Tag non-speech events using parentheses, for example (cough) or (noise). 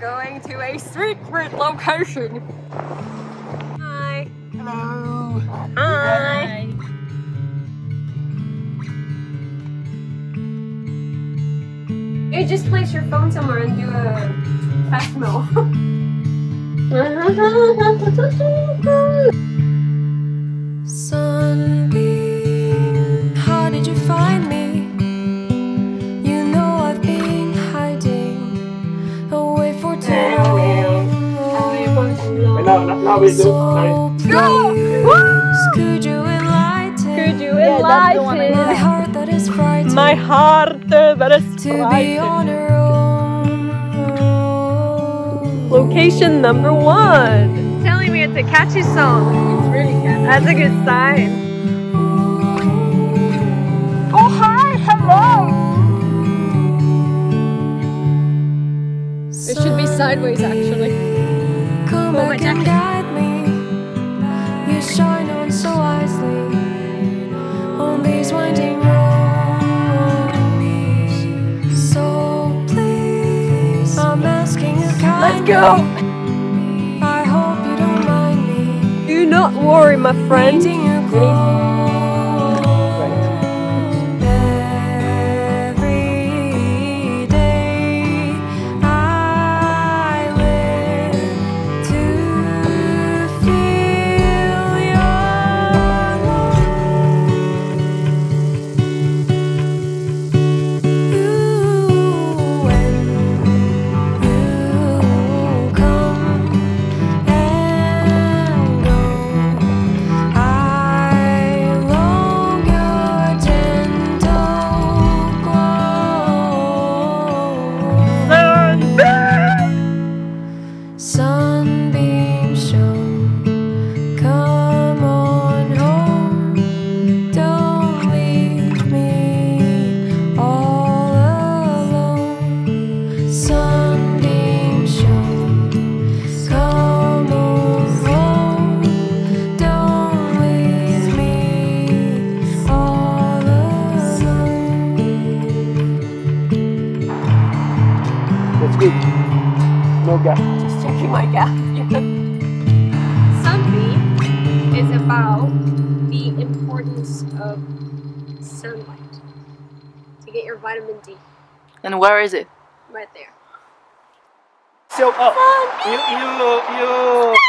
Going to a secret location. Hi. Hello. Hi. You just place your phone somewhere and do a fast Sunbeam, (laughs) (laughs) now, now, now we do. So Now please, could you enlighten Could you my enlighten heart that is frightened my heart that is to be frightened? on her own? Location number one. Telling me it's a catchy song. It's really catchy. That's a good sign. Oh hi, hello. It should be sideways actually. Come back and guide me. You shine on so wisely on these winding roads. So please, I'm asking you kindly. Let's go. I hope you don't mind me Do not worry, my friend. No gap. Just checking my gap. (laughs) Sunbeam is about the importance of sunlight to get your vitamin D And where is it? right there. So, oh, you, you, you